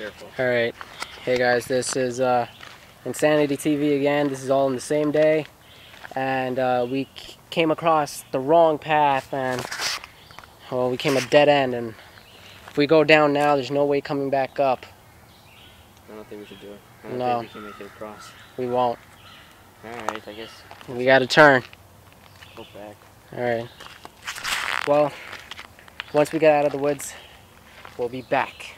careful. Alright. Hey guys, this is uh, Insanity TV again. This is all in the same day. And uh, we came across the wrong path and, well, we came a dead end. And if we go down now, there's no way coming back up. I don't think we should do it. I don't No. think we can make it across. We won't. Alright, I guess We gotta turn. go back. Alright. Well, once we get out of the woods, we'll be back.